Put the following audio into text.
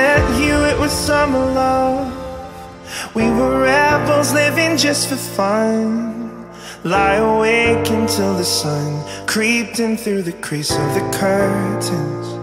met you, it was summer love. We were rebels living just for fun. Lie awake until the sun creeped in through the crease of the curtains.